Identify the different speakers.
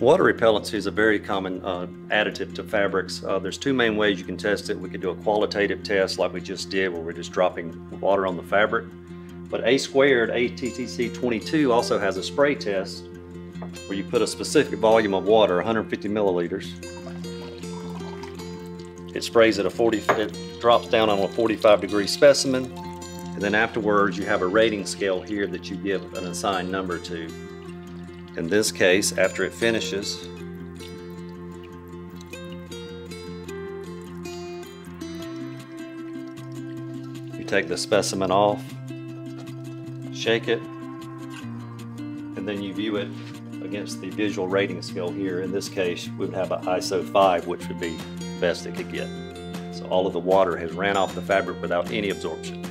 Speaker 1: Water repellency is a very common uh, additive to fabrics. Uh, there's two main ways you can test it. We could do a qualitative test like we just did where we're just dropping water on the fabric. But A squared ATTC 22 also has a spray test where you put a specific volume of water, 150 milliliters. It sprays at a 40, it drops down on a 45 degree specimen. And then afterwards, you have a rating scale here that you give an assigned number to. In this case, after it finishes, you take the specimen off, shake it, and then you view it against the visual rating scale here. In this case, we would have an ISO 5, which would be best it could get. So all of the water has ran off the fabric without any absorption.